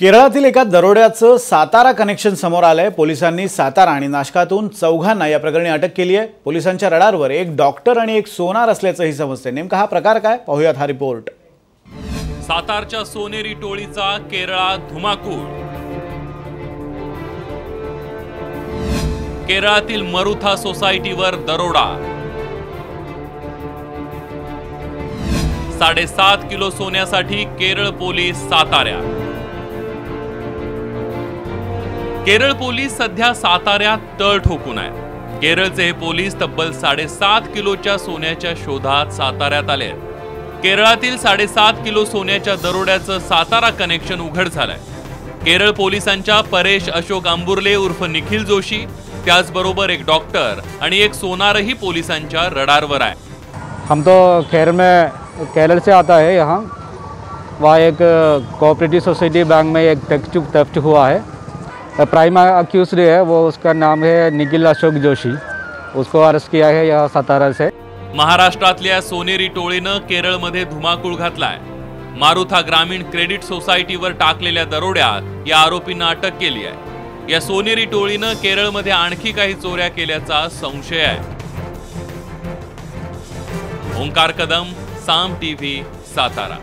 केरळातील एका दरोड्याचं सातारा कनेक्शन समोर आलंय. पोलिसांनी सातारा आणि नाशकातून चौघांना या प्रकरणी अटक केली आहे. पोलिसांच्या रडारवर एक डॉक्टर आणि एक सोनार असल्याचंही समजते नेमका हा प्रकार काय? पाहूयात हा रिपोर्ट सातारच्या सोनेरी टोळीचा केरळात धुमाकूळ. केरळातील मरुथा सोसायटीवर दरोडा. साडेसात किलो सोन्यासाठी केरळ पोलीस साताऱ्यात. केरळ पोलीस सध्या साताऱ्यात तळ ठोकून आहे केरळचे हे पोलीस तब्बल साडेसात किलोच्या सोन्याच्या शोधात साताऱ्यात आले आहेत. केरळातील साडेसात किलो सोन्याच्या दरोड्याचं सातारा कनेक्शन उघड झालंय. केरळ पोलिसांच्या परेश अशोक आंबुर्ले उर्फ निखिल जोशी त्याचबरोबर एक डॉक्टर आणि एक सोनारही पोलिसांच्या रडारवर आहे. हम तो केरळ में केरळ से आता है यहाँ। वहाँ एक कोऑपरेटिव सोसाइटी बैंक में एक टेक्स्ट थेफ्ट हुआ है। प्राइम अक्यूज है वो उसका नाम है निखिल अशोक जोशी। उसको अरेस्ट किया है यहाँ सातारा से। महाराष्ट्रातल्या सोनेरी टोळीनं केरळमध्ये धुमाकूळ घातलाय. मारुथा ग्रामीण क्रेडिट सोसायटीवर टाकलेल्या दरोड्यात या आरोपींना अटक केली आहे. या सोनेरी टोळीनं केरळमध्ये आणखी काही चोऱ्या केल्याचा संशय आहे. ओंकार कदम साम टीव्ही सातारा.